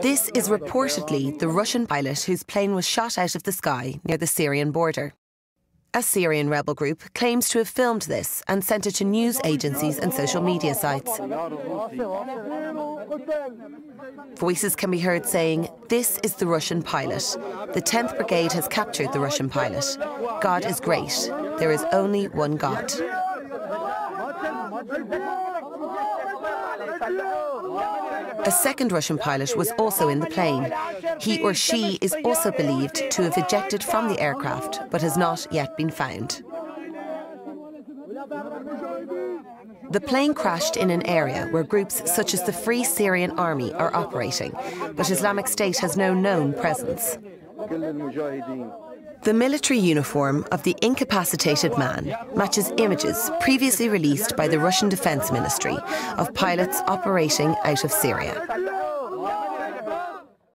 This is reportedly the Russian pilot whose plane was shot out of the sky near the Syrian border. A Syrian rebel group claims to have filmed this and sent it to news agencies and social media sites. Voices can be heard saying, This is the Russian pilot. The 10th Brigade has captured the Russian pilot. God is great. There is only one God. A second Russian pilot was also in the plane. He or she is also believed to have ejected from the aircraft, but has not yet been found. The plane crashed in an area where groups such as the Free Syrian Army are operating, but Islamic State has no known presence. The military uniform of the incapacitated man matches images previously released by the Russian Defense Ministry of pilots operating out of Syria.